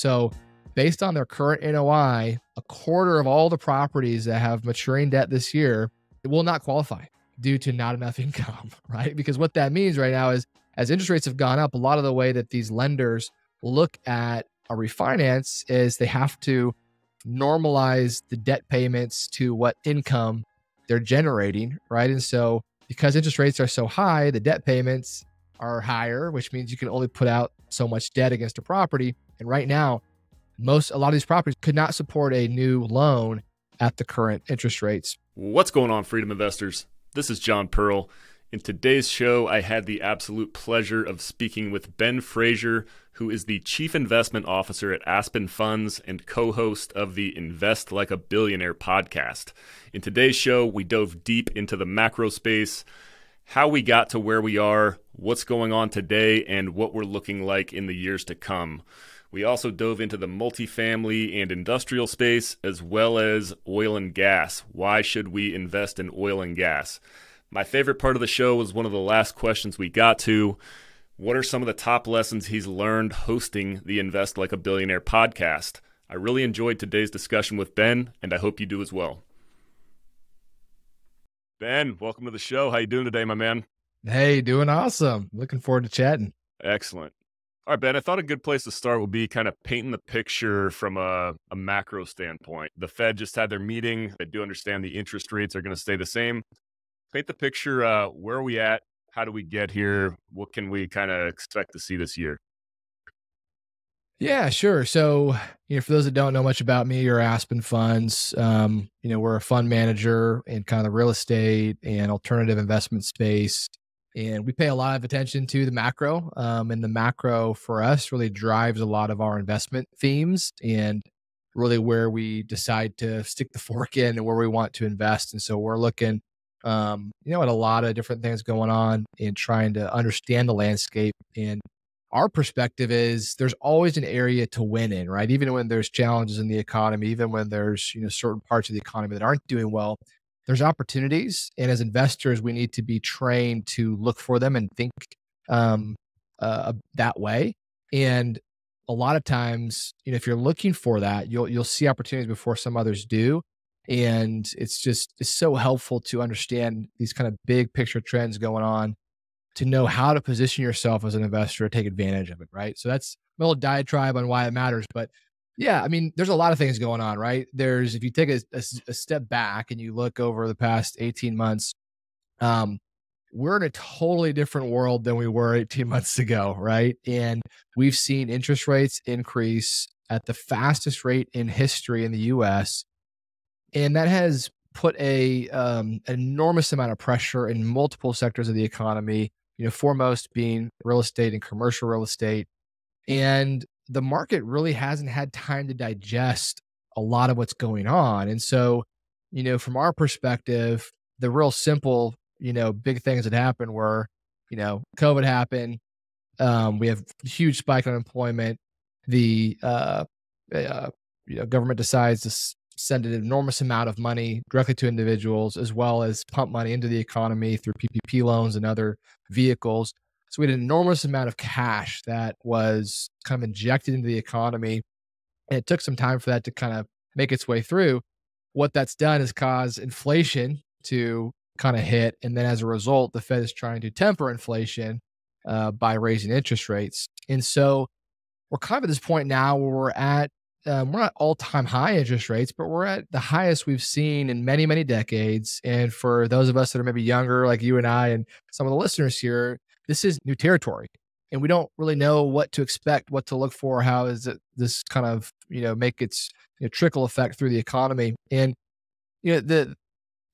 So, based on their current NOI, a quarter of all the properties that have maturing debt this year will not qualify due to not enough income, right? Because what that means right now is as interest rates have gone up, a lot of the way that these lenders look at a refinance is they have to normalize the debt payments to what income they're generating, right? And so because interest rates are so high, the debt payments are higher, which means you can only put out so much debt against a property. And right now, most a lot of these properties could not support a new loan at the current interest rates. What's going on, freedom investors? This is John Pearl. In today's show, I had the absolute pleasure of speaking with Ben Fraser, who is the Chief Investment Officer at Aspen Funds and co host of the Invest Like a Billionaire podcast. In today's show, we dove deep into the macro space, how we got to where we are, what's going on today, and what we're looking like in the years to come. We also dove into the multifamily and industrial space, as well as oil and gas. Why should we invest in oil and gas? My favorite part of the show was one of the last questions we got to. What are some of the top lessons he's learned hosting the Invest Like a Billionaire podcast? I really enjoyed today's discussion with Ben, and I hope you do as well. Ben, welcome to the show. How you doing today, my man? Hey, doing awesome. Looking forward to chatting. Excellent. All right, Ben, I thought a good place to start would be kind of painting the picture from a, a macro standpoint. The Fed just had their meeting. I do understand the interest rates are going to stay the same paint the picture. Uh, where are we at? How do we get here? What can we kind of expect to see this year? Yeah, sure. So, you know, for those that don't know much about me or Aspen Funds, um, you know, we're a fund manager in kind of the real estate and alternative investment space. And we pay a lot of attention to the macro. Um, and the macro for us really drives a lot of our investment themes and really where we decide to stick the fork in and where we want to invest. And so we're looking um, you know, at a lot of different things going on and trying to understand the landscape. And our perspective is there's always an area to win in, right? Even when there's challenges in the economy, even when there's, you know, certain parts of the economy that aren't doing well, there's opportunities. And as investors, we need to be trained to look for them and think um, uh, that way. And a lot of times, you know, if you're looking for that, you'll you'll see opportunities before some others do and it's just it's so helpful to understand these kind of big picture trends going on to know how to position yourself as an investor to take advantage of it right so that's a little diatribe on why it matters but yeah i mean there's a lot of things going on right there's if you take a, a, a step back and you look over the past 18 months um we're in a totally different world than we were 18 months ago right and we've seen interest rates increase at the fastest rate in history in the us and that has put a um, enormous amount of pressure in multiple sectors of the economy. You know, foremost being real estate and commercial real estate, and the market really hasn't had time to digest a lot of what's going on. And so, you know, from our perspective, the real simple, you know, big things that happened were, you know, COVID happened. Um, we have huge spike in unemployment. The uh, uh, you know, government decides to send an enormous amount of money directly to individuals, as well as pump money into the economy through PPP loans and other vehicles. So we had an enormous amount of cash that was kind of injected into the economy. And it took some time for that to kind of make its way through. What that's done is cause inflation to kind of hit. And then as a result, the Fed is trying to temper inflation uh, by raising interest rates. And so we're kind of at this point now where we're at um, we're not all time high interest rates, but we're at the highest we've seen in many, many decades. And for those of us that are maybe younger, like you and I, and some of the listeners here, this is new territory. And we don't really know what to expect, what to look for, how is it this kind of, you know, make its you know, trickle effect through the economy. And, you know, the,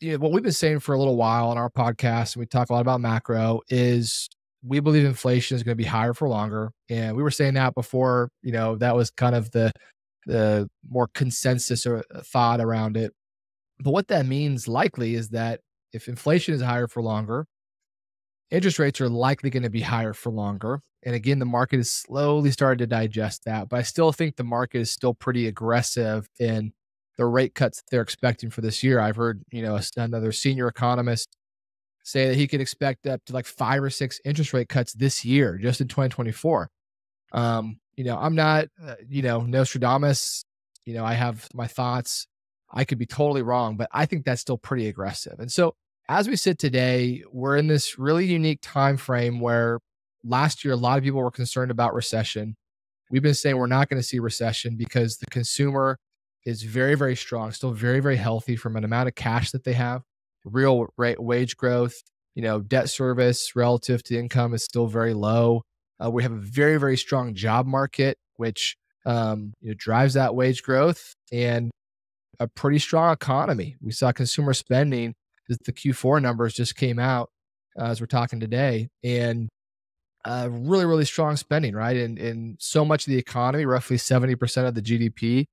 you know, what we've been saying for a little while on our podcast, and we talk a lot about macro, is we believe inflation is going to be higher for longer. And we were saying that before, you know, that was kind of the the more consensus or uh, thought around it. But what that means likely is that if inflation is higher for longer, interest rates are likely going to be higher for longer. And again, the market is slowly starting to digest that. But I still think the market is still pretty aggressive in the rate cuts they're expecting for this year. I've heard, you know, another senior economist say that he could expect up to like five or six interest rate cuts this year, just in 2024. Um, you know, I'm not, uh, you know, Nostradamus. You know, I have my thoughts. I could be totally wrong, but I think that's still pretty aggressive. And so, as we sit today, we're in this really unique time frame where last year a lot of people were concerned about recession. We've been saying we're not going to see recession because the consumer is very, very strong, still very, very healthy from an amount of cash that they have, real rate wage growth, you know, debt service relative to income is still very low. Uh, we have a very, very strong job market, which um, you know, drives that wage growth and a pretty strong economy. We saw consumer spending, the Q4 numbers just came out uh, as we're talking today, and uh, really, really strong spending, right? And, and so much of the economy, roughly 70% of the GDP,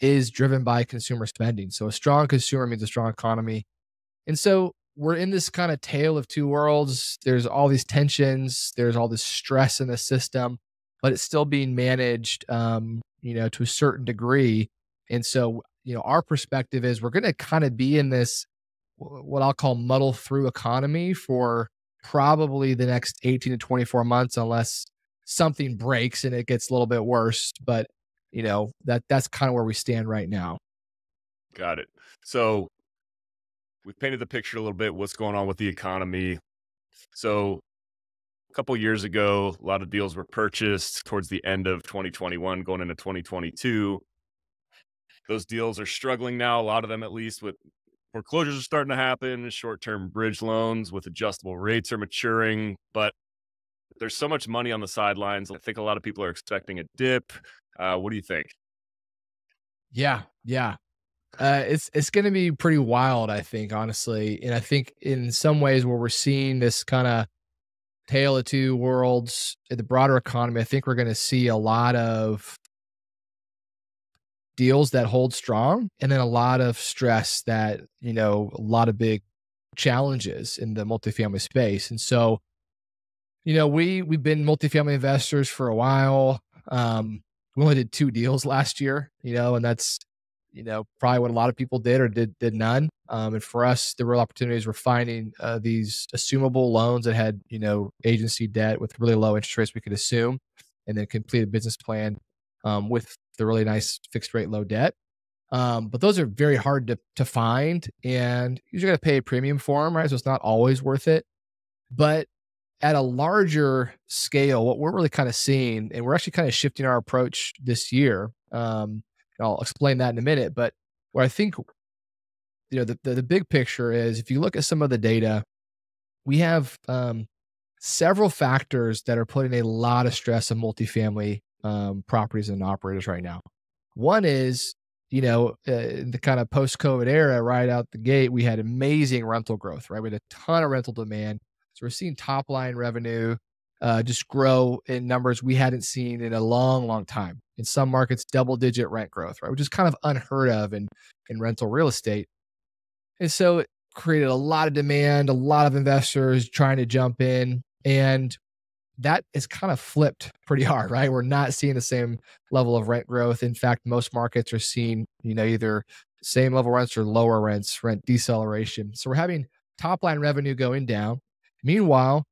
is driven by consumer spending. So a strong consumer means a strong economy. And so we're in this kind of tale of two worlds. There's all these tensions, there's all this stress in the system, but it's still being managed, um, you know, to a certain degree. And so, you know, our perspective is we're going to kind of be in this, what I'll call muddle through economy for probably the next 18 to 24 months, unless something breaks and it gets a little bit worse. But, you know, that that's kind of where we stand right now. Got it. So we've painted the picture a little bit what's going on with the economy. So a couple years ago, a lot of deals were purchased towards the end of 2021, going into 2022. Those deals are struggling now, a lot of them at least, with foreclosures are starting to happen, short term bridge loans with adjustable rates are maturing. But there's so much money on the sidelines. I think a lot of people are expecting a dip. Uh, what do you think? Yeah, yeah. Uh, it's it's going to be pretty wild, I think, honestly. And I think in some ways where we're seeing this kind of tale of two worlds in the broader economy, I think we're going to see a lot of deals that hold strong, and then a lot of stress that you know a lot of big challenges in the multifamily space. And so, you know, we we've been multifamily investors for a while. Um, we only did two deals last year, you know, and that's you know, probably what a lot of people did or did did none. Um, and for us, the real opportunities were finding uh, these assumable loans that had you know agency debt with really low interest rates we could assume, and then complete a business plan um, with the really nice fixed rate low debt. Um, but those are very hard to to find, and you're going to pay a premium for them, right? So it's not always worth it. But at a larger scale, what we're really kind of seeing, and we're actually kind of shifting our approach this year. Um, I'll explain that in a minute. But where I think, you know, the, the, the big picture is if you look at some of the data, we have um, several factors that are putting a lot of stress on multifamily um, properties and operators right now. One is, you know, uh, the kind of post COVID era, right out the gate, we had amazing rental growth, right? We had a ton of rental demand. So we're seeing top line revenue uh, just grow in numbers we hadn't seen in a long, long time. In some markets, double digit rent growth, right? Which is kind of unheard of in, in rental real estate. And so it created a lot of demand, a lot of investors trying to jump in. And that is kind of flipped pretty hard, right? We're not seeing the same level of rent growth. In fact, most markets are seeing, you know, either same level rents or lower rents, rent deceleration. So we're having top line revenue going down. Meanwhile,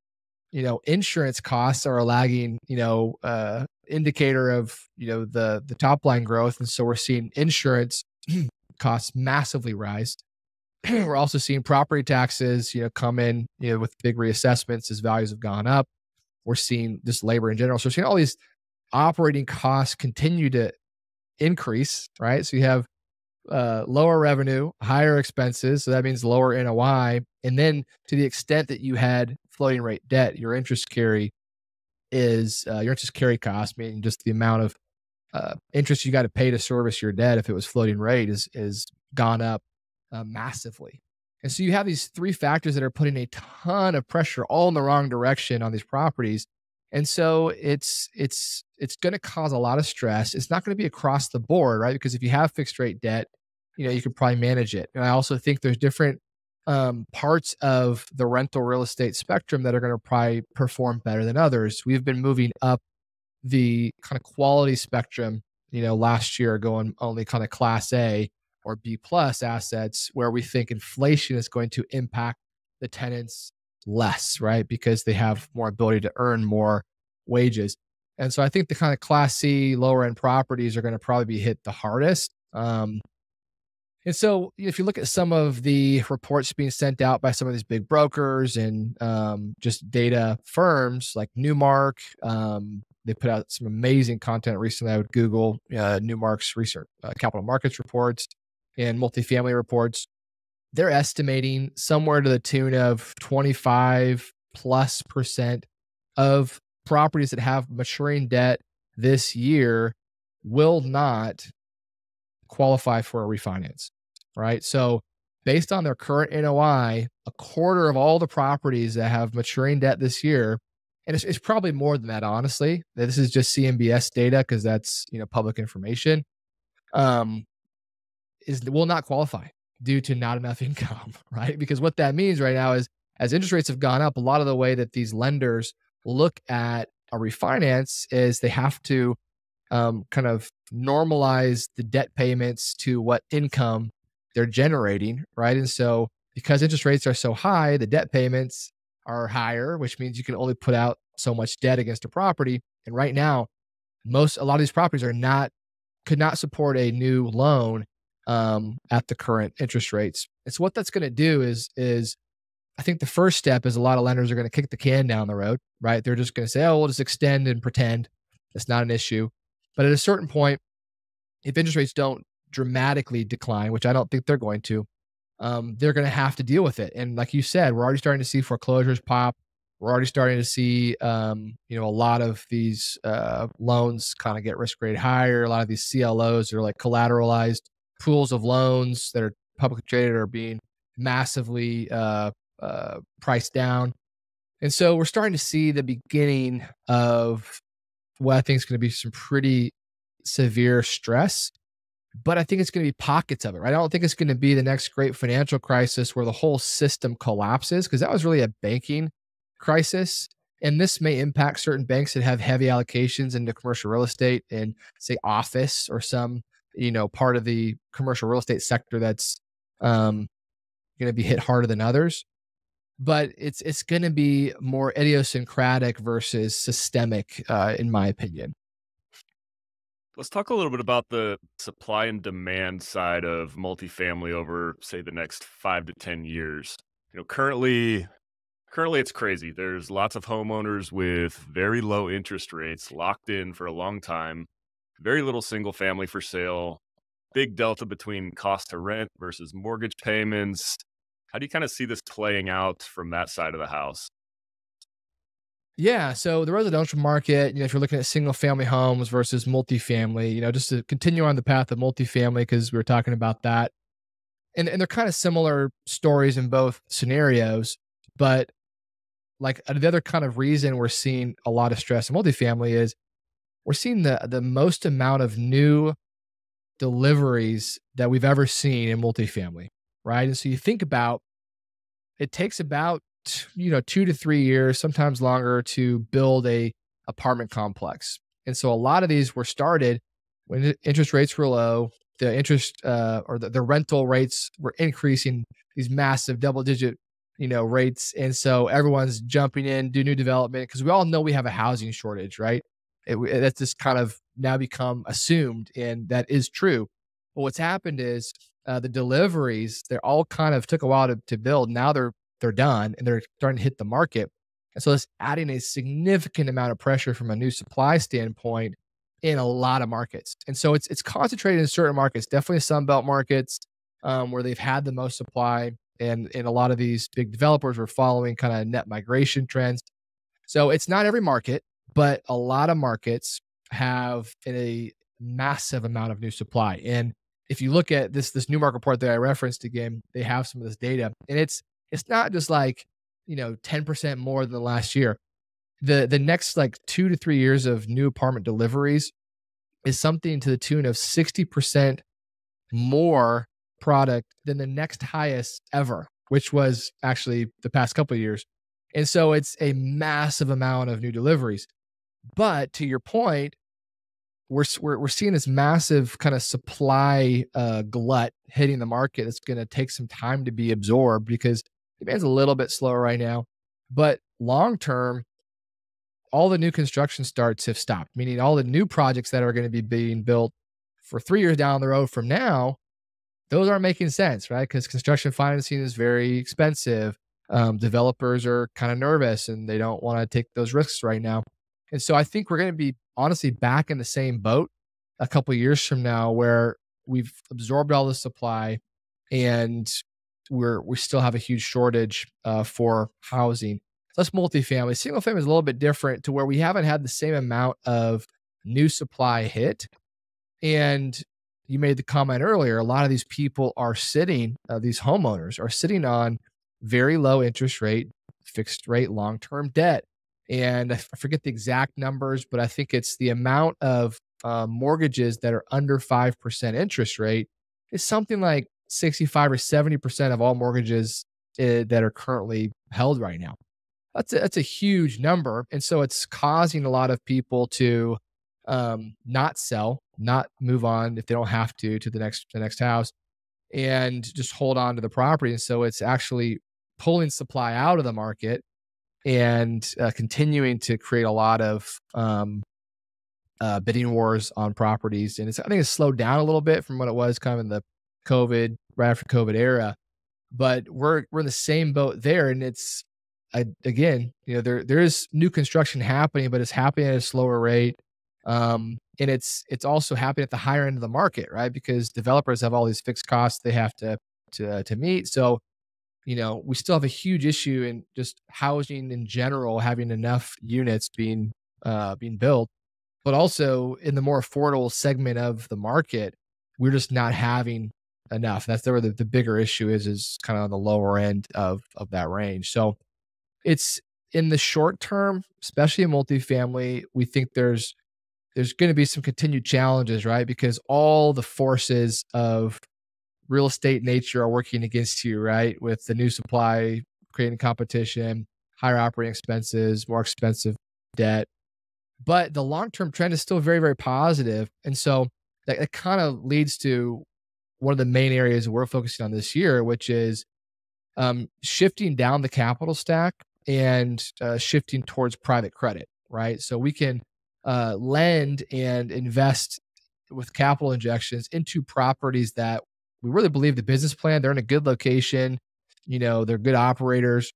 you know insurance costs are a lagging you know uh, indicator of you know the the top line growth and so we're seeing insurance costs massively rise we're also seeing property taxes you know come in you know with big reassessments as values have gone up we're seeing just labor in general so we're seeing all these operating costs continue to increase right so you have uh, lower revenue, higher expenses. So that means lower NOI. And then to the extent that you had floating rate debt, your interest carry is uh, your interest carry cost, meaning just the amount of uh, interest you got to pay to service your debt if it was floating rate is is gone up uh, massively. And so you have these three factors that are putting a ton of pressure all in the wrong direction on these properties. And so it's it's it's going to cause a lot of stress. It's not going to be across the board, right? Because if you have fixed rate debt, you know you can probably manage it. And I also think there's different um, parts of the rental real estate spectrum that are going to probably perform better than others. We've been moving up the kind of quality spectrum, you know, last year going only kind of class A or B plus assets where we think inflation is going to impact the tenants less, right? Because they have more ability to earn more wages. And so I think the kind of class C lower end properties are going to probably be hit the hardest. Um, and so if you look at some of the reports being sent out by some of these big brokers and um, just data firms like Newmark, um, they put out some amazing content recently. I would Google uh, Newmark's research, uh, capital markets reports and multifamily reports. They're estimating somewhere to the tune of 25 plus percent of properties that have maturing debt this year will not qualify for a refinance, right? So, based on their current NOI, a quarter of all the properties that have maturing debt this year, and it's, it's probably more than that, honestly. This is just CMBS data because that's you know public information. Um, is will not qualify due to not enough income, right? Because what that means right now is as interest rates have gone up, a lot of the way that these lenders look at a refinance is they have to um, kind of normalize the debt payments to what income they're generating, right? And so because interest rates are so high, the debt payments are higher, which means you can only put out so much debt against a property. And right now, most a lot of these properties are not could not support a new loan um, at the current interest rates. So what that's going to do is is I think the first step is a lot of lenders are going to kick the can down the road, right? They're just going to say, "Oh, we'll just extend and pretend it's not an issue." But at a certain point, if interest rates don't dramatically decline, which I don't think they're going to, um, they're going to have to deal with it. And like you said, we're already starting to see foreclosures pop. We're already starting to see, um, you know, a lot of these uh, loans kind of get risk grade higher. A lot of these CLOs are like collateralized pools of loans that are publicly traded are being massively uh, uh, priced down. And so we're starting to see the beginning of what I think is going to be some pretty severe stress. But I think it's going to be pockets of it, right? I don't think it's going to be the next great financial crisis where the whole system collapses because that was really a banking crisis. And this may impact certain banks that have heavy allocations into commercial real estate and, say, office or some, you know, part of the commercial real estate sector that's um, going to be hit harder than others but it's it's going to be more idiosyncratic versus systemic, uh, in my opinion. Let's talk a little bit about the supply and demand side of multifamily over, say, the next five to ten years. You know, currently, currently it's crazy. There's lots of homeowners with very low interest rates locked in for a long time. Very little single family for sale. Big delta between cost to rent versus mortgage payments how do you kind of see this playing out from that side of the house? Yeah, so the residential market, you know, if you're looking at single family homes versus multifamily, you know, just to continue on the path of multifamily, because we were talking about that. And, and they're kind of similar stories in both scenarios. But like the other kind of reason we're seeing a lot of stress in multifamily is we're seeing the the most amount of new deliveries that we've ever seen in multifamily right? And so you think about it takes about you know two to three years, sometimes longer, to build a apartment complex. And so a lot of these were started when interest rates were low. The interest uh, or the, the rental rates were increasing these massive double digit you know rates and so everyone's jumping in do new development because we all know we have a housing shortage right it, that's just kind of now become assumed and that is true. But what's happened is uh, the deliveries they're all kind of took a while to, to build. Now they're they're done and they're starting to hit the market. And so it's adding a significant amount of pressure from a new supply standpoint in a lot of markets. And so it's it's concentrated in certain markets definitely Sun Belt markets um, where they've had the most supply and and a lot of these big developers were following kind of net migration trends. So it's not every market but a lot of markets have a massive amount of new supply and if you look at this this Newmark report that I referenced again, they have some of this data, and it's it's not just like you know 10% more than the last year. The the next like two to three years of new apartment deliveries is something to the tune of 60% more product than the next highest ever, which was actually the past couple years. And so it's a massive amount of new deliveries. But to your point, we're we're, we're seeing this massive kind of supply uh, glut hitting the market. It's going to take some time to be absorbed because demand's a little bit slower right now. But long term, all the new construction starts have stopped, meaning all the new projects that are going to be being built for three years down the road from now, those aren't making sense, right? Because construction financing is very expensive. Um, developers are kind of nervous and they don't want to take those risks right now. And so I think we're going to be honestly back in the same boat a couple years from now where we've absorbed all the supply and we're we still have a huge shortage uh, for housing. So that's multifamily. Single family is a little bit different to where we haven't had the same amount of new supply hit. And you made the comment earlier, a lot of these people are sitting, uh, these homeowners are sitting on very low interest rate, fixed rate, long term debt. And I forget the exact numbers, but I think it's the amount of uh, mortgages that are under 5% interest rate is something like 65 or 70% of all mortgages uh, that are currently held right now. That's a, that's a huge number. And so it's causing a lot of people to um, not sell, not move on if they don't have to to the next the next house, and just hold on to the property. And so it's actually pulling supply out of the market and uh, continuing to create a lot of um, uh, bidding wars on properties. And it's I think it's slowed down a little bit from what it was kind of in the COVID right after COVID era. But we're we're in the same boat there, and it's I, again, you know, there there is new construction happening, but it's happening at a slower rate. Um, and it's it's also happening at the higher end of the market, right? Because developers have all these fixed costs they have to to uh, to meet. So, you know, we still have a huge issue in just housing in general, having enough units being uh, being built, but also in the more affordable segment of the market, we're just not having enough. That's where the, the bigger issue is, is kind of on the lower end of of that range. So, it's in the short term, especially in multifamily, we think there's there's going to be some continued challenges, right? Because all the forces of real estate nature are working against you, right? With the new supply creating competition, higher operating expenses, more expensive debt. But the long term trend is still very, very positive. And so that, that kind of leads to one of the main areas we're focusing on this year, which is um, shifting down the capital stack and uh, shifting towards private credit, right? So we can uh, lend and invest with capital injections into properties that we really believe the business plan. They're in a good location. You know, they're good operators.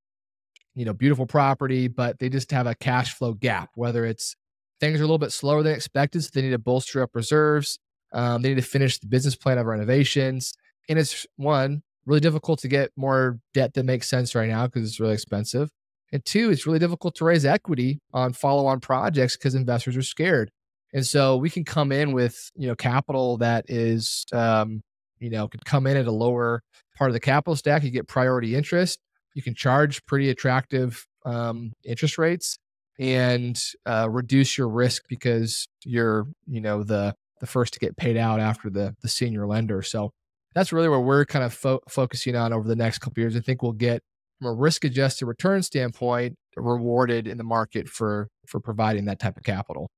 You know, beautiful property, but they just have a cash flow gap. Whether it's things are a little bit slower than expected, so they need to bolster up reserves. Um, they need to finish the business plan of renovations, and it's one really difficult to get more debt that makes sense right now because it's really expensive. And two, it's really difficult to raise equity on follow on projects because investors are scared. And so we can come in with, you know, capital that is, um, you know, could come in at a lower part of the capital stack. You get priority interest. You can charge pretty attractive um, interest rates and uh, reduce your risk because you're, you know, the the first to get paid out after the the senior lender. So that's really where we're kind of fo- focusing on over the next couple years. I think we'll get from a risk adjusted return standpoint rewarded in the market for for providing that type of capital.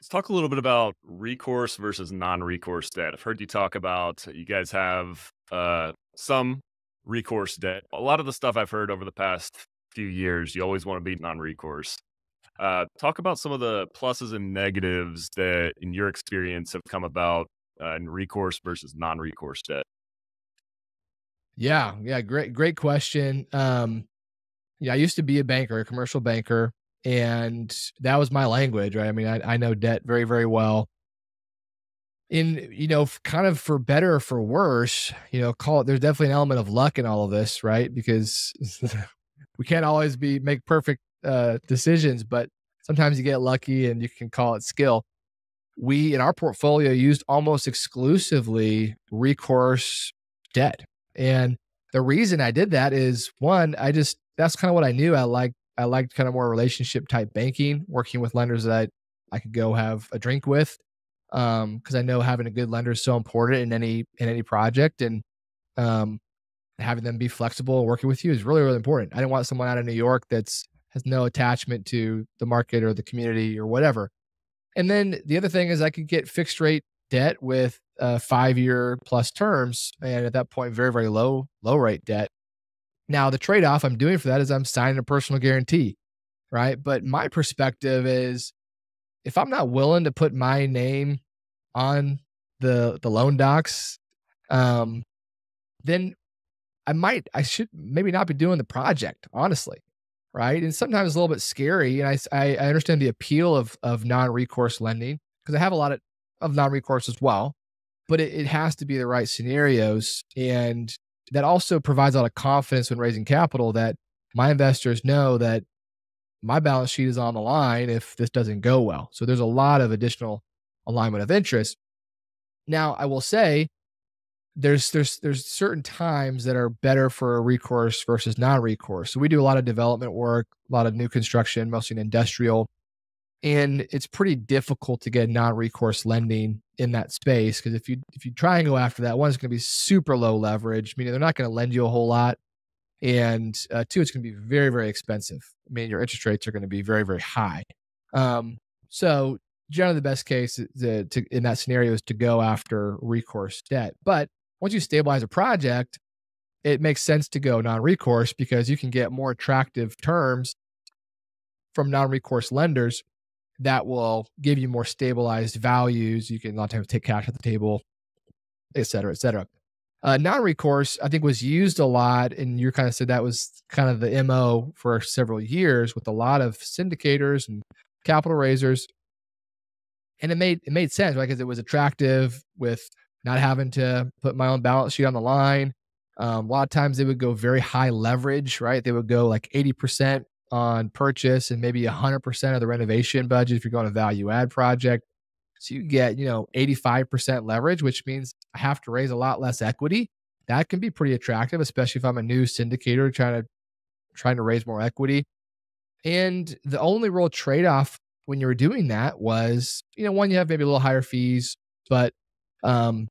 Let's talk a little bit about recourse versus non-recourse debt. I've heard you talk about you guys have uh, some recourse debt. A lot of the stuff I've heard over the past few years, you always want to be non-recourse. Uh, talk about some of the pluses and negatives that, in your experience, have come about uh, in recourse versus non-recourse debt. Yeah, yeah, great, great question. Um, yeah, I used to be a banker, a commercial banker, and that was my language, right? I mean, I, I know debt very, very well. In you know, kind of for better or for worse, you know, call it. There's definitely an element of luck in all of this, right? Because we can't always be make perfect uh, decisions, but sometimes you get lucky, and you can call it skill. We in our portfolio used almost exclusively recourse debt and the reason I did that is one, I just that's kind of what I knew. I like I liked kind of more relationship type banking, working with lenders that I, could go have a drink with. Um, because I know having a good lender is so important in any in any project and um having them be flexible working with you is really, really important. I didn't want someone out of New York that's has no attachment to the market or the community or whatever. And then the other thing is I could get fixed rate debt with uh, five year plus terms, and at that point, very very low low rate debt. Now the trade off I'm doing for that is I'm signing a personal guarantee. right? But my perspective is if I'm not willing to put my name on the the loan docs, um, then I might I should maybe not be doing the project, honestly. Right. And sometimes it's a little bit scary. And I I, I understand the appeal of of non-recourse lending because I have a lot of, of non-recourse as well. But it, it has to be the right scenarios. And that also provides a lot of confidence when raising capital that my investors know that my balance sheet is on the line if this doesn't go well. So there's a lot of additional alignment of interest. Now, I will say there's there's there's certain times that are better for a recourse versus non-recourse. So we do a lot of development work, a lot of new construction, mostly in industrial, and it's pretty difficult to get non-recourse lending in that space because if you if you try and go after that, one is going to be super low leverage, meaning they're not going to lend you a whole lot, and uh, two, it's going to be very very expensive. I mean, your interest rates are going to be very very high. Um, so generally, the best case to, in that scenario is to go after recourse debt. But once you stabilize a project, it makes sense to go non-recourse because you can get more attractive terms from non-recourse lenders that will give you more stabilized values. You can a lot of times take cash at the table, et cetera, et cetera. Uh, non-recourse, I think, was used a lot, and you kind of said that was kind of the mo for several years with a lot of syndicators and capital raisers, and it made it made sense, right? Because it was attractive with not having to put my own balance sheet on the line. Um, a lot of times they would go very high leverage, right? They would go like eighty percent on purchase and maybe 100% of the renovation budget if you're going to value add project. So you get, you know, 85% leverage, which means I have to raise a lot less equity. That can be pretty attractive, especially if I'm a new syndicator trying to trying to raise more equity. And the only real trade-off when you were doing that was, you know, one, you have maybe a little higher fees, but um,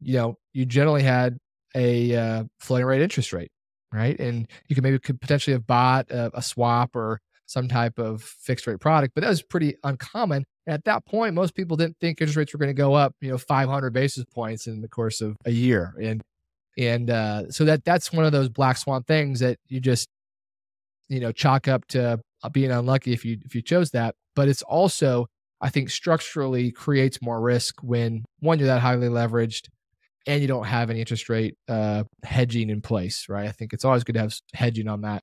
you know, you generally had a uh, floating rate interest rate right? And you could maybe could potentially have bought a, a swap or some type of fixed rate product, but that was pretty uncommon. And at that point, most people didn't think interest rates were going to go up, you know, 500 basis points in the course of a year. And and uh, so that that's one of those black swan things that you just you know chalk up to uh, being unlucky if you if you chose that. But it's also I think structurally creates more risk when one you're that highly leveraged and you don't have any interest rate uh, hedging in place, right? I think it's always good to have hedging on that.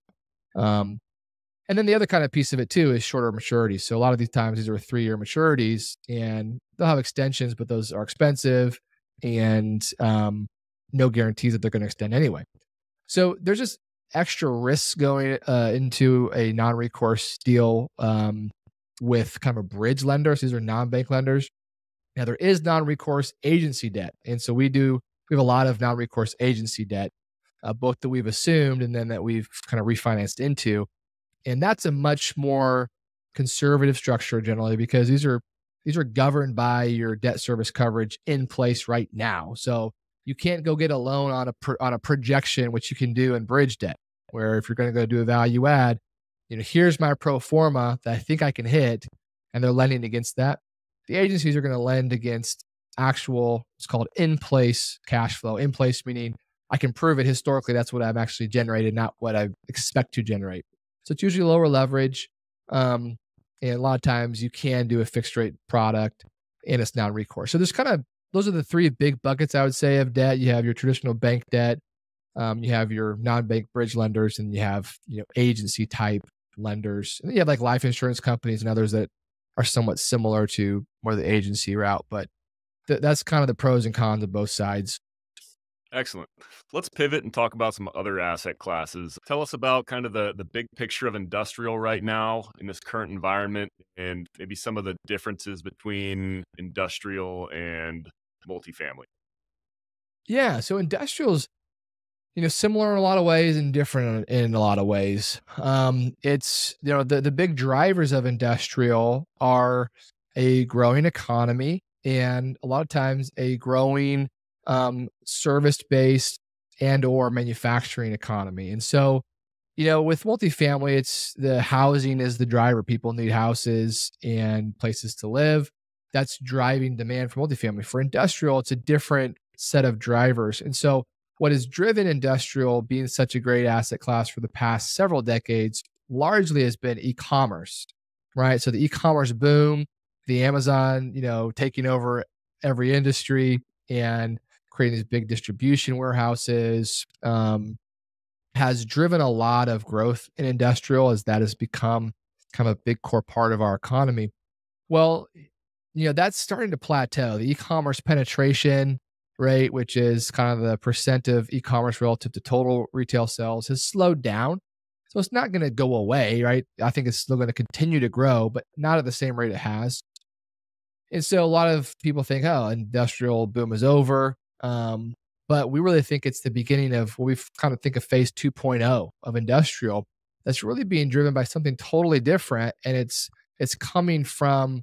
Um, and then the other kind of piece of it too is shorter maturities. So a lot of these times these are three year maturities, and they'll have extensions, but those are expensive and um, no guarantees that they're going to extend anyway. So there's just extra risks going uh, into a non-recourse deal um, with kind of a bridge lender. So these are non-bank lenders. Now there is non-recourse agency debt, and so we do we have a lot of non-recourse agency debt, uh, both that we've assumed and then that we've kind of refinanced into, and that's a much more conservative structure generally because these are these are governed by your debt service coverage in place right now. So you can't go get a loan on a pro, on a projection, which you can do in bridge debt, where if you're going to go do a value add, you know, here's my pro forma that I think I can hit, and they're lending against that the agencies are going to lend against actual, it's called in place cash flow. In place meaning I can prove it historically. That's what I've actually generated, not what I expect to generate. So it's usually lower leverage. Um, and a lot of times you can do a fixed rate product and it's non recourse. So there's kind of, those are the three big buckets I would say of debt. You have your traditional bank debt, um, you have your non-bank bridge lenders, and you have you know agency type lenders. And you have like life insurance companies and others that are somewhat similar to more the agency route, but th- that's kind of the pros and cons of both sides. Excellent. Let's pivot and talk about some other asset classes. Tell us about kind of the the big picture of industrial right now in this current environment and maybe some of the differences between industrial and multifamily. Yeah, so industrials you know similar in a lot of ways and different in a lot of ways. Um, it's you know the, the big drivers of industrial are a growing economy and a lot of times a growing um, service based and or manufacturing economy. And so you know with multifamily it's the housing is the driver. People need houses and places to live. That's driving demand for multifamily. For industrial it's a different set of drivers. And so what has driven industrial being such a great asset class for the past several decades largely has been e-commerce, right? So the e-commerce boom, the Amazon, you know, taking over every industry and creating these big distribution warehouses um, has driven a lot of growth in industrial as that has become kind of a big core part of our economy. Well, you know, that's starting to plateau. The e-commerce penetration rate, which is kind of the percent of e-commerce relative to total retail sales, has slowed down. So it's not going to go away, right? I think it's still going to continue to grow, but not at the same rate it has. And so a lot of people think, oh, industrial boom is over. Um, but we really think it's the beginning of what we kind of think of phase 2.0 of industrial that's really being driven by something totally different. And it's it's coming from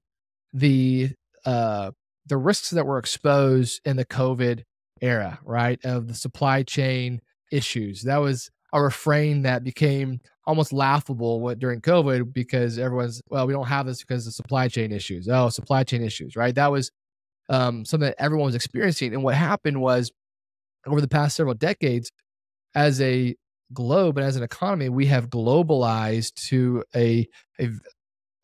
the uh the risks that were exposed in the COVID era, right? Of the supply chain issues. That was a refrain that became almost laughable during COVID because everyone's, well, we don't have this because of supply chain issues. Oh, supply chain issues, right? That was um, something that everyone was experiencing. And what happened was over the past several decades, as a globe and as an economy, we have globalized to a, a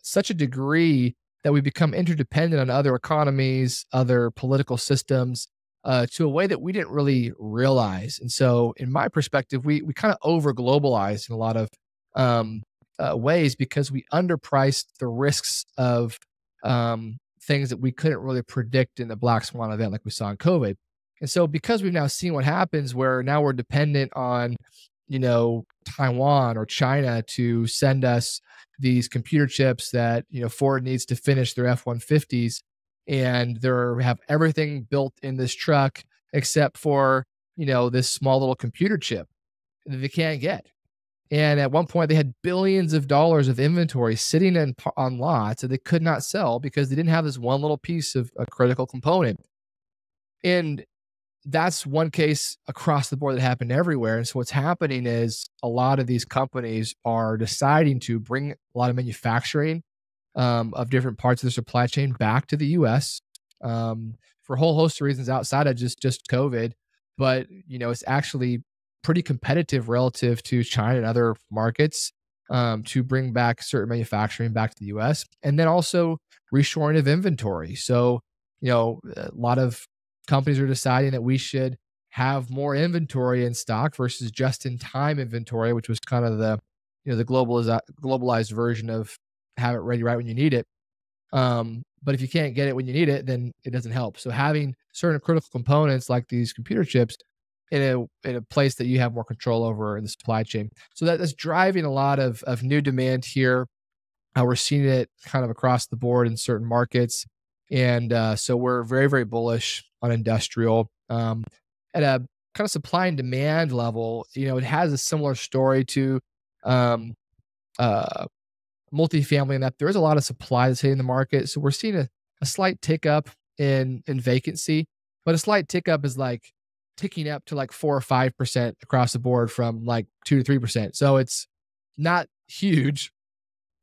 such a degree that we become interdependent on other economies, other political systems, uh, to a way that we didn't really realize. And so, in my perspective, we we kind of over globalized in a lot of um, uh, ways because we underpriced the risks of um, things that we couldn't really predict in the black swan event, like we saw in COVID. And so, because we've now seen what happens, where now we're dependent on, you know, Taiwan or China to send us these computer chips that you know Ford needs to finish their F-150s, and they have everything built in this truck except for you know this small little computer chip that they can't get. And at one point, they had billions of dollars of inventory sitting in, on lots that they could not sell because they didn't have this one little piece of a critical component. And that's one case across the board that happened everywhere. And so what's happening is a lot of these companies are deciding to bring a lot of manufacturing um, of different parts of the supply chain back to the U.S. Um, for a whole host of reasons outside of just just COVID. But you know, it's actually pretty competitive relative to China and other markets um, to bring back certain manufacturing back to the U.S. and then also reshoring of inventory. So you know, a lot of companies are deciding that we should have more inventory in stock versus just in time inventory, which was kind of the you know the globalized globalized version of have it ready right when you need it. Um, but if you can't get it when you need it, then it doesn't help. So having certain critical components like these computer chips in a in a place that you have more control over in the supply chain. So that, that's driving a lot of of new demand here. Uh, we're seeing it kind of across the board in certain markets, and uh, so we're very very bullish on industrial. Um, at a kind of supply and demand level, you know, it has a similar story to um, uh, multifamily in that there is a lot of supply that's hitting the market. So we're seeing a, a slight tick up in in vacancy, but a slight tick up is like ticking up to like four or five percent across the board from like two to three percent. So it's not huge.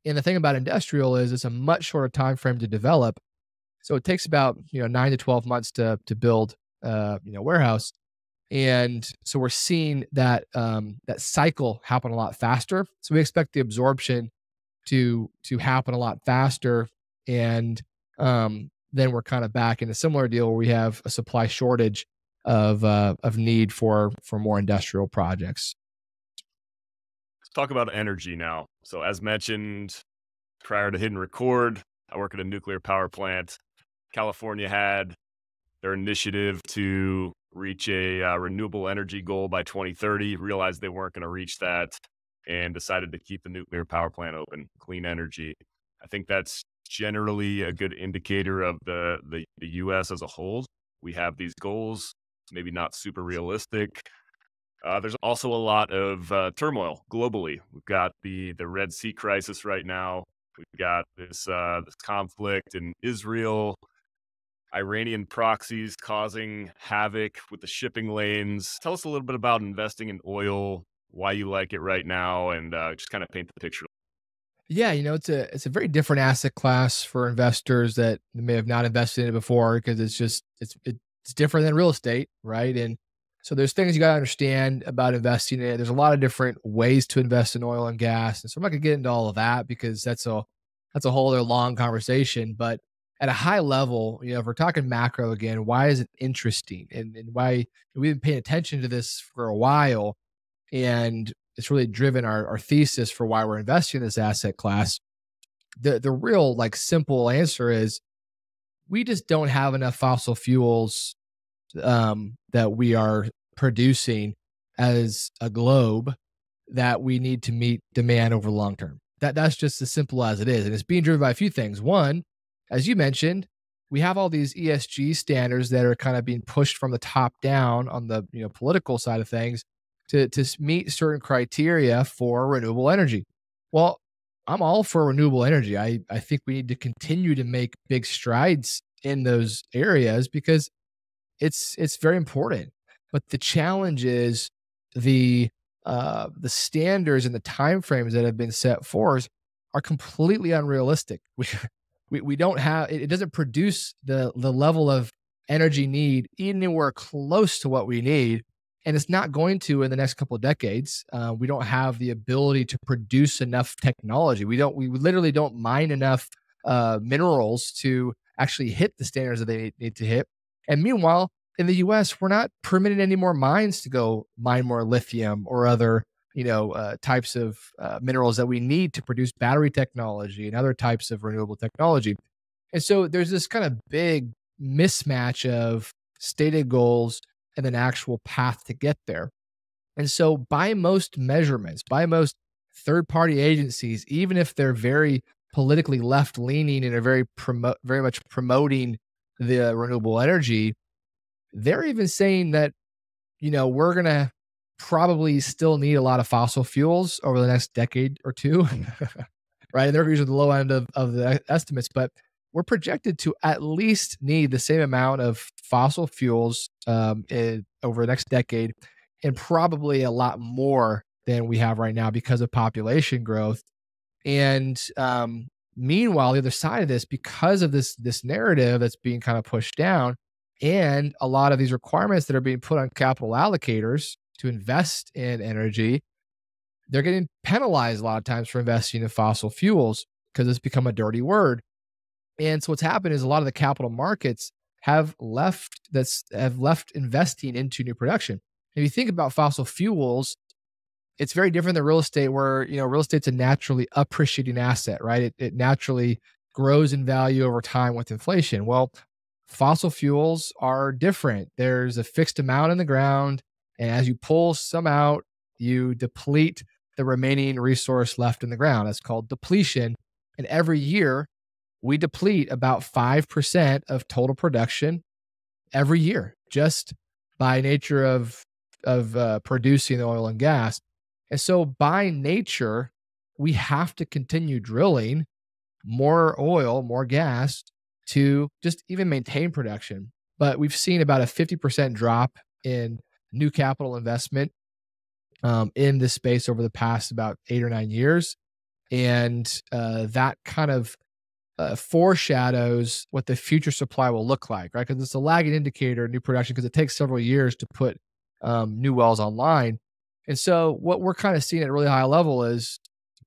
And the thing about industrial is it's a much shorter time frame to develop. So it takes about you know nine to twelve months to to build uh, you know warehouse, and so we're seeing that um, that cycle happen a lot faster. So we expect the absorption to to happen a lot faster, and um, then we're kind of back in a similar deal where we have a supply shortage of uh, of need for for more industrial projects. Let's talk about energy now. So as mentioned prior to hitting record, I work at a nuclear power plant. California had their initiative to reach a uh, renewable energy goal by 2030, realized they weren't going to reach that, and decided to keep the nuclear power plant open, clean energy. I think that's generally a good indicator of the, the, the U.S. as a whole. We have these goals, maybe not super realistic. Uh, there's also a lot of uh, turmoil globally. We've got the the Red Sea crisis right now. We've got this uh, this conflict in Israel. Iranian proxies causing havoc with the shipping lanes. Tell us a little bit about investing in oil, why you like it right now, and uh, just kind of paint the picture. Yeah, you know, it's a it's a very different asset class for investors that may have not invested in it before because it's just it's it's different than real estate, right? And So there's things you got to understand about investing in it. There's a lot of different ways to invest in oil and gas. And so I'm not to get into all of that because that's a that's a whole other long conversation. But at a high level, you know, if we're talking macro again, why is it interesting? And, and why we've been paying attention to this for a while. And it's really driven our, our thesis for why we're investing in this asset class. The the real like simple answer is we just don't have enough fossil fuels um, that we are producing as a globe that we need to meet demand over the long term. That that's just as simple as it is, and it's being driven by a few things. One, as you mentioned, we have all these ESG standards that are kind of being pushed from the top down on the you know political side of things to to meet certain criteria for renewable energy. Well, I'm all for renewable energy. I I think we need to continue to make big strides in those areas because it's it's very important. But the challenge is the uh, the standards and the timeframes that have been set for us are completely unrealistic. We, we, we don't have it, it doesn't produce the the level of energy need anywhere close to what we need and it's not going to in the next couple of decades. Uh, we don't have the ability to produce enough technology. We don't. We literally don't mine enough uh, minerals to actually hit the standards that they need to hit. And meanwhile, in the U.S., we're not permitting any more mines to go mine more lithium or other you know uh, types of uh, minerals that we need to produce battery technology and other types of renewable technology. And so there's this kind of big mismatch of stated goals and an actual path to get there. And so, by most measurements, by most third party agencies, even if they're very politically left leaning and are very promote, very much promoting the renewable energy, they're even saying that, you know, we're going to probably still need a lot of fossil fuels over the next decade or two. right. And they're usually the low end of, of the estimates, but we're projected to at least need the same amount of fossil fuels um, in, over the next decade and probably a lot more than we have right now because of population growth. And um, meanwhile, the other side of this, because of this this narrative that's being kind of pushed down, and a lot of these requirements that are being put on capital allocators to invest in energy, they're getting penalized a lot of times for investing in fossil fuels because it's become a dirty word. And so what's happened is a lot of the capital markets have left that's have left investing into new production. If you think about fossil fuels, it's very different than real estate where, you know, real estate's a naturally appreciating asset, right? It, it naturally grows in value over time with inflation. Well, fossil fuels are different. There's a fixed amount in the ground. And as you pull some out, you deplete the remaining resource left in the ground. That's called depletion. And every year, we deplete about 5% of total production every year just by nature of of uh, producing the oil and gas and so by nature we have to continue drilling more oil more gas to just even maintain production but we've seen about a 50% drop in new capital investment um, in this space over the past about eight or nine years and uh, that kind of uh, foreshadows what the future supply will look like, right? Because it's a lagging indicator, new production, because it takes several years to put um, new wells online. And so, what we're kind of seeing at a really high level is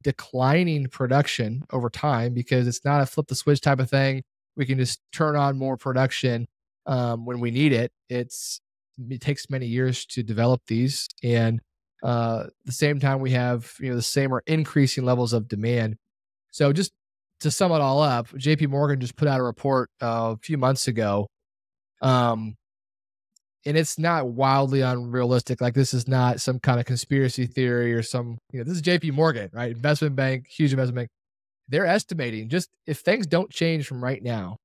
declining production over time because it's not a flip the switch type of thing. We can just turn on more production um, when we need it. It's it takes many years to develop these, and uh, the same time we have you know the same or increasing levels of demand. So just to sum it all up, JP Morgan just put out a report uh, a few months ago. Um, and it's not wildly unrealistic. Like this is not some kind of conspiracy theory or some, you know, this is JP Morgan, right? Investment bank, huge investment bank. They're estimating just if things don't change from right now,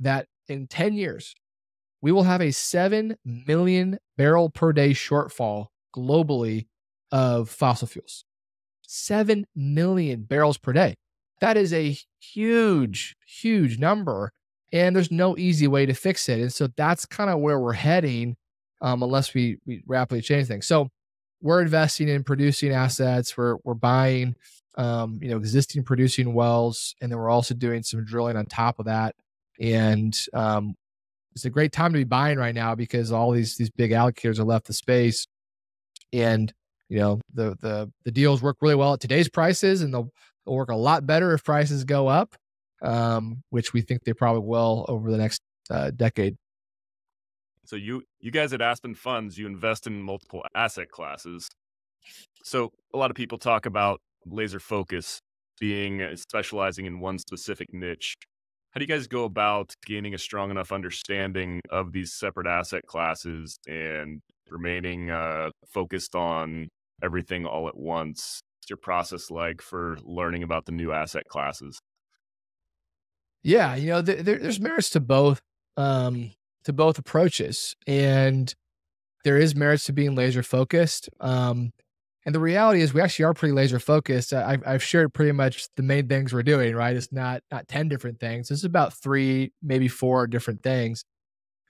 that in 10 years, we will have a 7 million barrel per day shortfall globally of fossil fuels. 7 million barrels per day. That is a huge, huge number. And there's no easy way to fix it. And so that's kind of where we're heading, um, unless we, we rapidly change things. So we're investing in producing assets. We're, we're buying, um, you know, existing producing wells. And then we're also doing some drilling on top of that. And um, it's a great time to be buying right now because all these these big allocators have left the space, and you know the the the deals work really well at today's prices, and they'll, they'll work a lot better if prices go up, um, which we think they probably will over the next uh, decade. So you you guys at Aspen Funds, you invest in multiple asset classes. So a lot of people talk about laser focus being uh, specializing in one specific niche. How do you guys go about gaining a strong enough understanding of these separate asset classes and remaining uh, focused on everything all at once? What's your process like for learning about the new asset classes? Yeah, you know, th- there, there's merits to both. Um, to both approaches. And there is merits to being laser focused. Um, and the reality is, we actually are pretty laser focused. I've, I've shared pretty much the main things we're doing. Right? It's not not ten different things. It's about three, maybe four different things.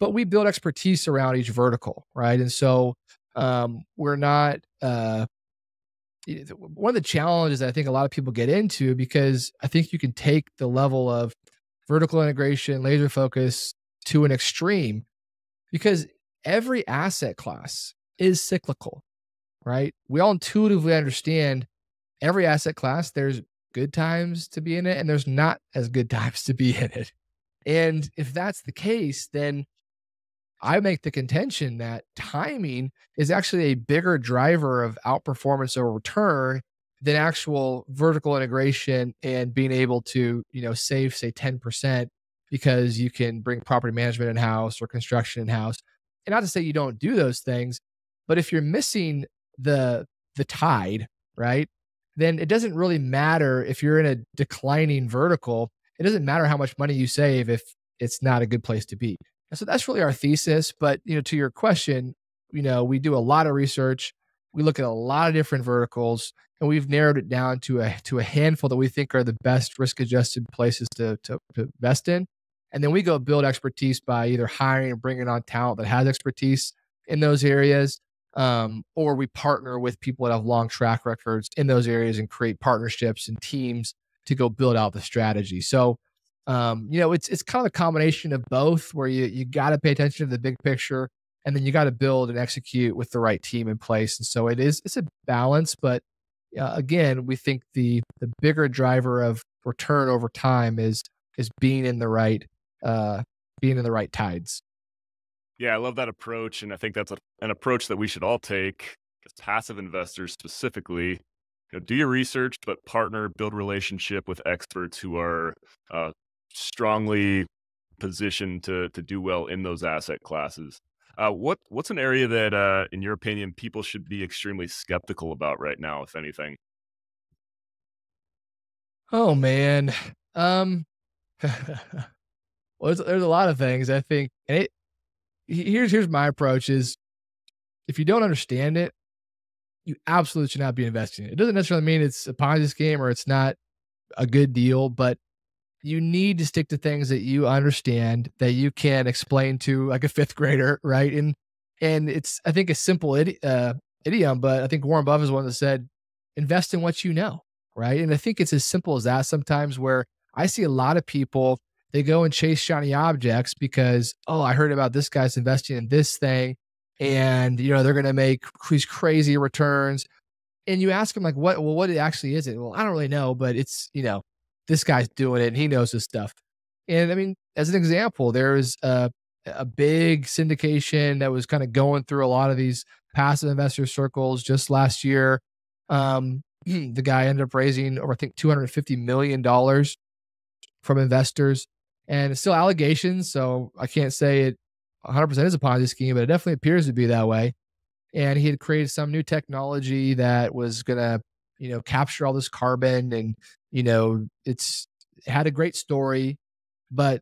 But we build expertise around each vertical, right? And so um, we're not. Uh, one of the challenges I think a lot of people get into because I think you can take the level of vertical integration, laser focus, to an extreme because every asset class is cyclical, right? We all intuitively understand every asset class, there's good times to be in it and there's not as good times to be in it. And if that's the case, then I make the contention that timing is actually a bigger driver of outperformance or return than actual vertical integration and being able to, you know, save say 10% because you can bring property management in house or construction in house. And not to say you don't do those things, but if you're missing the the tide, right? Then it doesn't really matter if you're in a declining vertical. It doesn't matter how much money you save if it's not a good place to be. And so that's really our thesis. But you know, to your question, you know, we do a lot of research. We look at a lot of different verticals, and we've narrowed it down to a to a handful that we think are the best risk adjusted places to, to, to invest in. And then we go build expertise by either hiring and bringing on talent that has expertise in those areas, um, or we partner with people that have long track records in those areas and create partnerships and teams to go build out the strategy. So, um, you know, it's it's kind of a combination of both, where you you got to pay attention to the big picture, and then you got to build and execute with the right team in place. And so it is it's a balance, but uh, again, we think the the bigger driver of return over time is is being in the right uh, being in the right tides. Yeah, I love that approach, and I think that's a, an approach that we should all take as passive investors specifically. You know, do your research, but partner, build relationship with experts who are uh, strongly positioned to to do well in those asset classes. Uh, what what's an area that, uh, in your opinion, people should be extremely skeptical about right now, if anything? Oh man, um, Well, there's, there's a lot of things I think, and it here's here's my approach is if you don't understand it, you absolutely should not be investing. It doesn't necessarily mean it's a Ponzi scheme or it's not a good deal, but you need to stick to things that you understand that you can explain to like a fifth grader, right? And and it's I think a simple idi- uh, idiom, but I think Warren Buffett is one that said, invest in what you know, right? And I think it's as simple as that sometimes. Where I see a lot of people they go and chase shiny objects because oh i heard about this guy's investing in this thing and you know they're going to make these crazy returns. And you ask them like what well what it actually is it? Well i don't really know but it's you know this guy's doing it and he knows his stuff. And i mean as an example there's a, a big syndication that was kind of going through a lot of these passive investor circles just last year. Um, the guy ended up raising over i think 250 million dollars from investors and it's still allegations. So I can't say it 100% is a Ponzi scheme, but it definitely appears to be that way. And he had created some new technology that was going to, you know, capture all this carbon. And, you know, it's it had a great story, but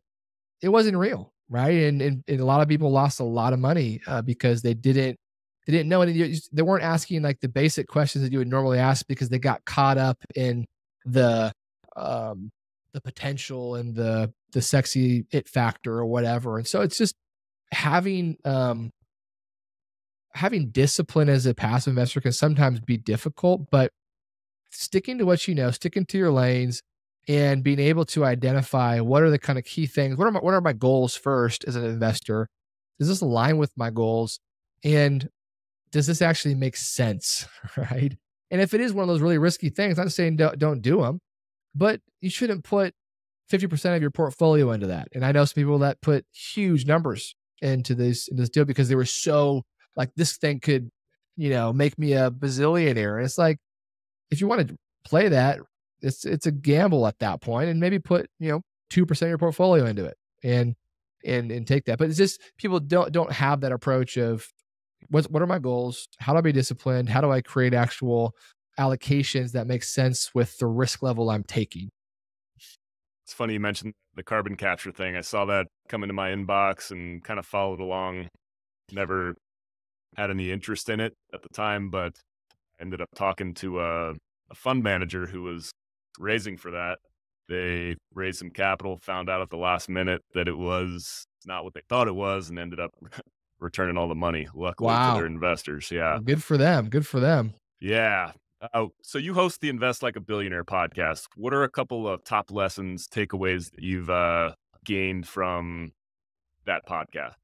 it wasn't real. Right. And, and, and a lot of people lost a lot of money uh, because they didn't, they didn't know. And they weren't asking like the basic questions that you would normally ask because they got caught up in the, um, the potential and the the sexy it factor or whatever. And so it's just having um having discipline as a passive investor can sometimes be difficult, but sticking to what you know, sticking to your lanes and being able to identify what are the kind of key things. What are my, what are my goals first as an investor? Does this align with my goals? And does this actually make sense? Right. And if it is one of those really risky things, I'm saying don't, don't do them, but you shouldn't put 50% of your portfolio into that. And I know some people that put huge numbers into this, into this deal because they were so like, this thing could, you know, make me a bazillionaire. And it's like, if you want to play that, it's it's a gamble at that point, and maybe put you know two percent of your portfolio into it, and and and take that. But it's just people don't don't have that approach of what what are my goals? How do I be disciplined? How do I create actual allocations that make sense with the risk level I'm taking? Funny you mentioned the carbon capture thing. I saw that come into my inbox and kind of followed along. Never had any interest in it at the time, but ended up talking to a, a fund manager who was raising for that. They raised some capital, found out at the last minute that it was not what they thought it was, and ended up returning all the money. Luckily wow. to their investors. Yeah, well, good for them. Good for them. Yeah. Uh, so you host the Invest Like a Billionaire podcast. What are a couple of top lessons, takeaways that you've uh, gained from that podcast?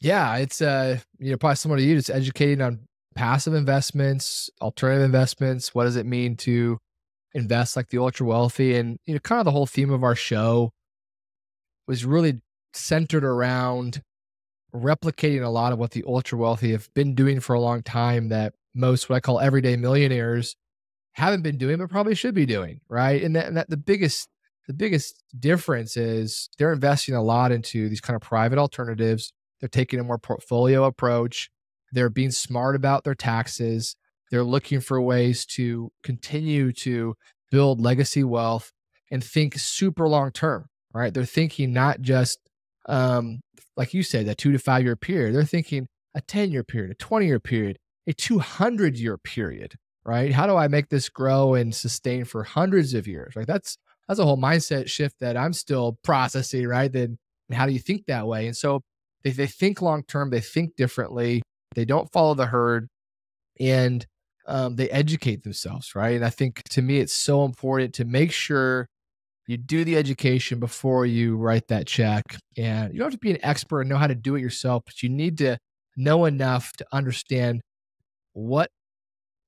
Yeah, it's uh, you know, probably similar to you. It's educating on passive investments, alternative investments. What does it mean to invest like the ultra wealthy? And you know, kind of the whole theme of our show was really centered around replicating a lot of what the ultra wealthy have been doing for a long time that most what I call everyday millionaires haven't been doing, but probably should be doing, right? And that, and that the biggest the biggest difference is they're investing a lot into these kind of private alternatives. They're taking a more portfolio approach. They're being smart about their taxes. They're looking for ways to continue to build legacy wealth and think super long term, right? They're thinking not just, um, like you said, that two to five year period. They're thinking a 10 year period, a 20 year period, a 200 year period, right? How do I make this grow and sustain for hundreds of years? Like that's, that's a whole mindset shift that I'm still processing, right? Then how do you think that way? And so they, they think long term, they think differently. They don't follow the herd and um, they educate themselves, right? And I think to me, it's so important to make sure you do the education before you write that check. And you don't have to be an expert and know how to do it yourself, but you need to know enough to understand what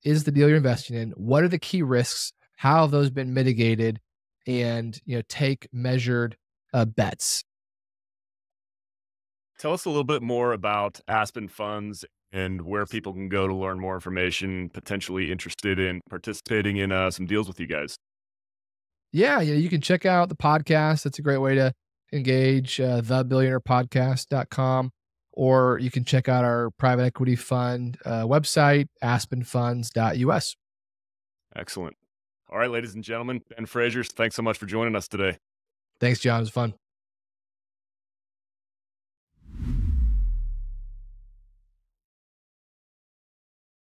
is the deal you're investing in, what are the key risks, how have those been mitigated, and you know take measured uh, bets. Tell us a little bit more about Aspen Funds and where people can go to learn more information, potentially interested in participating in uh, some deals with you guys. Yeah, yeah, you can check out the podcast. That's a great way to engage, uh, thebillionairepodcast.com, or you can check out our private equity fund uh, website, aspenfunds.us. Excellent. All right, ladies and gentlemen, Ben Fraser, thanks so much for joining us today. Thanks, John. It was fun.